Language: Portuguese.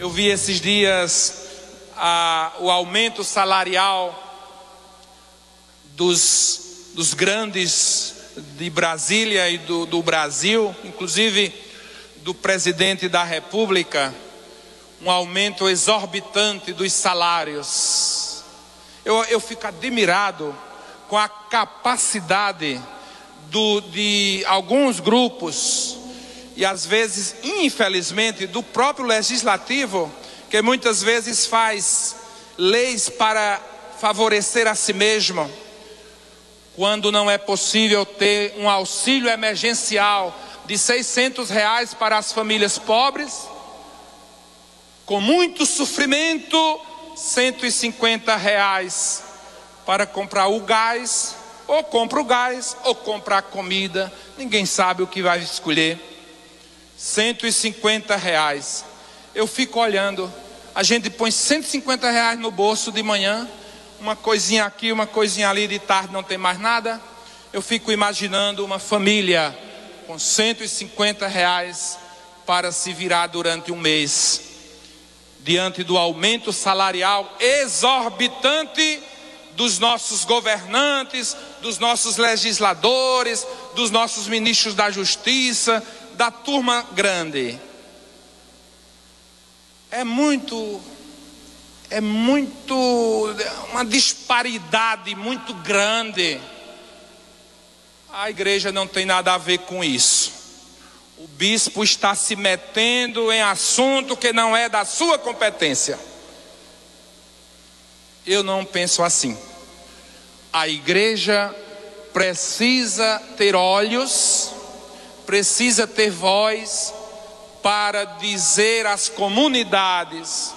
Eu vi esses dias ah, o aumento salarial dos, dos grandes de Brasília e do, do Brasil, inclusive do presidente da República, um aumento exorbitante dos salários. Eu, eu fico admirado com a capacidade do, de alguns grupos e às vezes, infelizmente, do próprio legislativo, que muitas vezes faz leis para favorecer a si mesmo, quando não é possível ter um auxílio emergencial de 600 reais para as famílias pobres, com muito sofrimento, 150 reais para comprar o gás, ou compra o gás, ou comprar a comida, ninguém sabe o que vai escolher. 150 reais. Eu fico olhando, a gente põe 150 reais no bolso de manhã, uma coisinha aqui, uma coisinha ali, de tarde não tem mais nada. Eu fico imaginando uma família com 150 reais para se virar durante um mês, diante do aumento salarial exorbitante dos nossos governantes, dos nossos legisladores, dos nossos ministros da justiça, da turma grande. É muito, é muito, uma disparidade muito grande. A igreja não tem nada a ver com isso. O bispo está se metendo em assunto que não é da sua competência. Eu não penso assim. A igreja precisa ter olhos, precisa ter voz para dizer às comunidades